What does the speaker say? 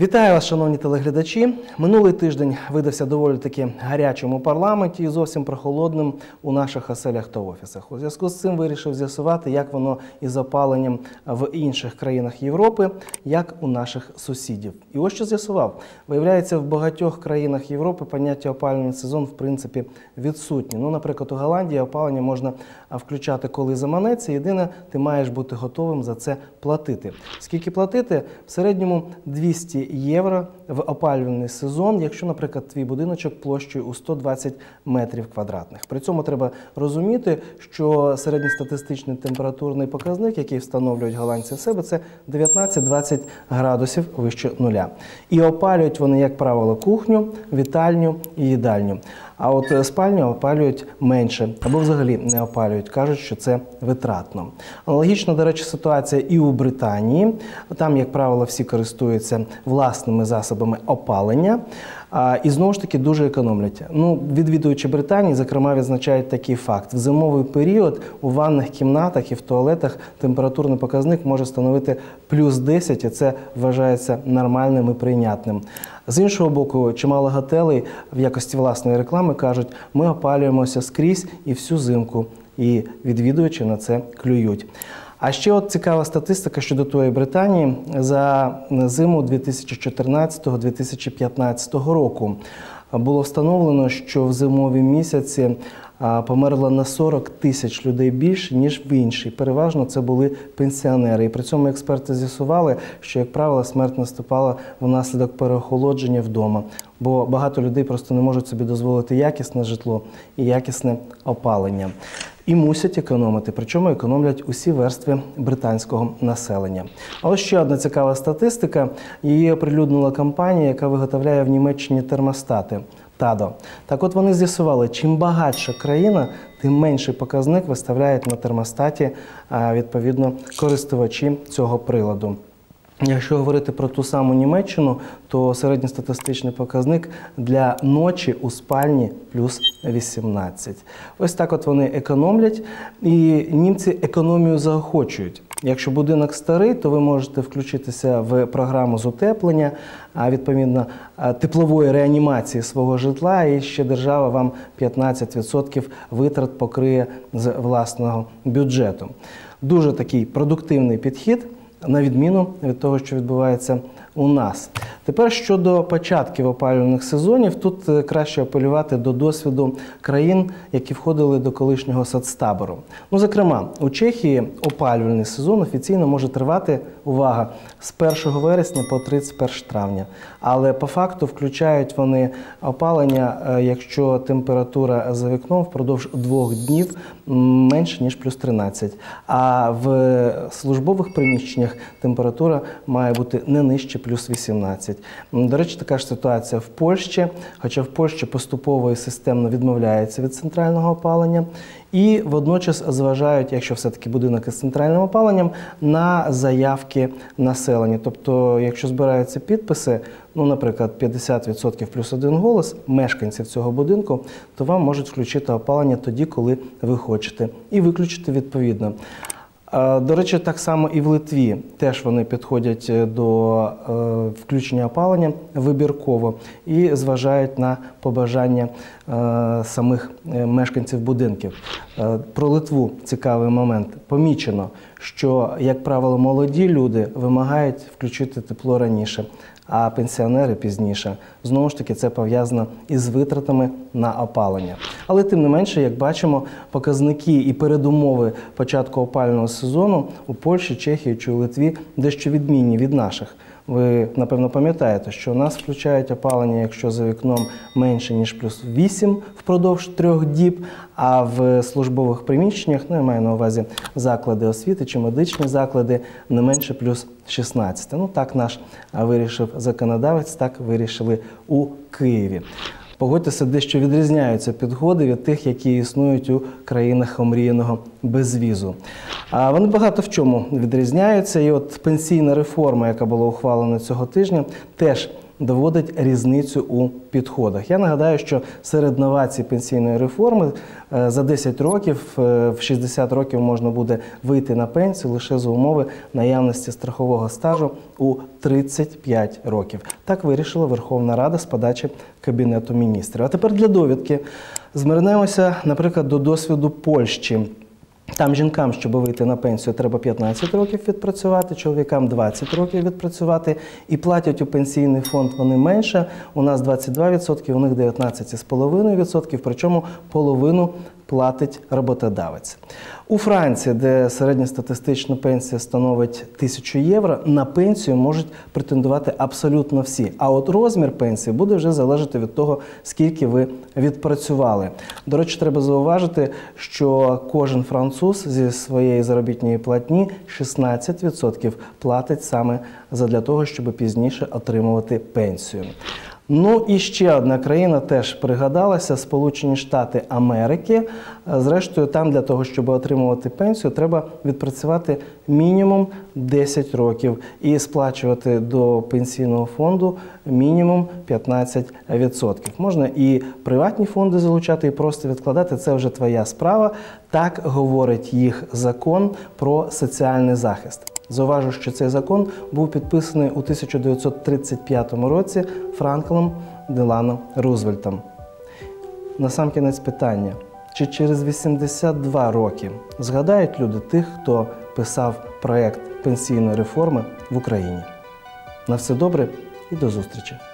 Вітаю вас, шановні телеглядачі. Минулий тиждень видався доволі таки гарячим у парламенті і зовсім прохолодним у наших оселях та офісах. У зв'язку з цим вирішив з'ясувати, як воно із опаленням в інших країнах Європи, як у наших сусідів. І ось що з'ясував. Виявляється, в багатьох країнах Європи поняття опалювальний сезон в принципі відсутні. Ну, наприклад, у Голландії опалення можна включати, коли заманеться. Єдине, ти маєш бути готовим за це платити. Скільки платити? В середньому 200 євро в опалювальний сезон, якщо, наприклад, твій будиночок площею у 120 метрів квадратних. При цьому треба розуміти, що середньостатистичний температурний показник, який встановлюють голландці в себе, це 19-20 градусів вище нуля. І опалюють вони, як правило, кухню, вітальню і їдальню. А от е, спальню опалюють менше або взагалі не опалюють. кажуть, що це витратно. Аналогічна, до речі, ситуація і у Британії. Там, як правило, всі користуються власними засобами опалення. І знову ж таки дуже економлять. Ну, відвідуючи Британії, зокрема, відзначають такий факт: в зимовий період у ванних кімнатах і в туалетах температурний показник може становити плюс 10, і це вважається нормальним і прийнятним. З іншого боку, чимало готелей в якості власної реклами кажуть, ми опалюємося скрізь і всю зимку, і відвідувачі на це клюють. А ще от цікава статистика щодо тої Британії за зиму 2014-2015 року. Було встановлено, що в зимові місяці померло на 40 тисяч людей більше, ніж в іншій. Переважно це були пенсіонери. І при цьому експерти з'ясували, що, як правило, смерть наступала внаслідок переохолодження вдома, бо багато людей просто не можуть собі дозволити якісне житло і якісне опалення. І мусять економити, причому економлять усі верстви британського населення. А ось ще одна цікава статистика. Її оприлюднила компанія, яка виготовляє в Німеччині термостати. ТАДО. Так от вони з'ясували, чим багатша країна, тим менший показник виставляють на термостаті відповідно користувачі цього приладу. Якщо говорити про ту саму Німеччину, то середньостатистичний показник для ночі у спальні плюс 18. Ось так от вони економлять, і німці економію заохочують. Якщо будинок старий, то ви можете включитися в програму з утеплення, а відповідно теплової реанімації свого житла, і ще держава вам 15% витрат покриє з власного бюджету. Дуже такий продуктивний підхід на відміну від того, що відбувається у нас. Тепер щодо початків опалювальних сезонів, тут е, краще апелювати до досвіду країн, які входили до колишнього соцтабору. Ну, зокрема, у Чехії опалювальний сезон офіційно може тривати увага з 1 вересня по 31 травня. Але по факту включають вони опалення, е, якщо температура за вікном впродовж двох днів менше ніж плюс 13. А в службових приміщеннях температура має бути не нижче плюс 18. До речі, така ж ситуація в Польщі, хоча в Польщі поступово і системно відмовляється від центрального опалення. І водночас зважають, якщо все-таки будинок із центральним опаленням, на заявки населення. Тобто, якщо збираються підписи, ну, наприклад, 50% плюс один голос мешканців цього будинку, то вам можуть включити опалення тоді, коли ви хочете, і виключити відповідно. До речі, так само і в Литві теж вони підходять е, до е, включення опалення вибірково і зважають на побажання е, самих мешканців будинків. Про Литву цікавий момент. Помічено, що, як правило, молоді люди вимагають включити тепло раніше а пенсіонери пізніше. Знову ж таки, це пов'язано із витратами на опалення. Але тим не менше, як бачимо, показники і передумови початку опального сезону у Польщі, Чехії чи у Литві дещо відмінні від наших. Ви напевно пам'ятаєте, що у нас включають опалення, якщо за вікном менше ніж плюс 8 впродовж трьох діб. А в службових приміщеннях, ну я маю на увазі заклади освіти чи медичні заклади, не менше плюс 16. Ну так наш вирішив законодавець, так вирішили у Києві. Погодьтеся, дещо відрізняються підходи від тих, які існують у країнах омріяного безвізу. А вони багато в чому відрізняються. І от пенсійна реформа, яка була ухвалена цього тижня, теж доводить різницю у підходах. Я нагадаю, що серед новацій пенсійної реформи е, за 10 років, е, в 60 років можна буде вийти на пенсію лише за умови наявності страхового стажу у 35 років. Так вирішила Верховна Рада з подачі Кабінету міністрів. А тепер для довідки звернемося, наприклад, до досвіду Польщі. Там жінкам, щоб вийти на пенсію, треба 15 років відпрацювати, чоловікам 20 років відпрацювати. І платять у пенсійний фонд вони менше. У нас 22%, у них 19,5%, причому половину платить роботодавець. У Франції, де середньостатистична пенсія становить 1000 євро, на пенсію можуть претендувати абсолютно всі. А от розмір пенсії буде вже залежати від того, скільки ви відпрацювали. До речі, треба зауважити, що кожен француз зі своєї заробітної платні 16% платить саме задля того, щоб пізніше отримувати пенсію. Ну і ще одна країна теж пригадалася Сполучені Штати Америки. Зрештою, там для того, щоб отримувати пенсію, треба відпрацювати мінімум 10 років і сплачувати до пенсійного фонду мінімум 15%. Можна і приватні фонди залучати, і просто відкладати. Це вже твоя справа. Так говорить їх закон про соціальний захист. Зауважу, що цей закон був підписаний у 1935 році Франклом Деланом Рузвельтом. Насамкінець питання: чи через 82 роки згадають люди тих, хто писав проект пенсійної реформи в Україні? На все добре і до зустрічі!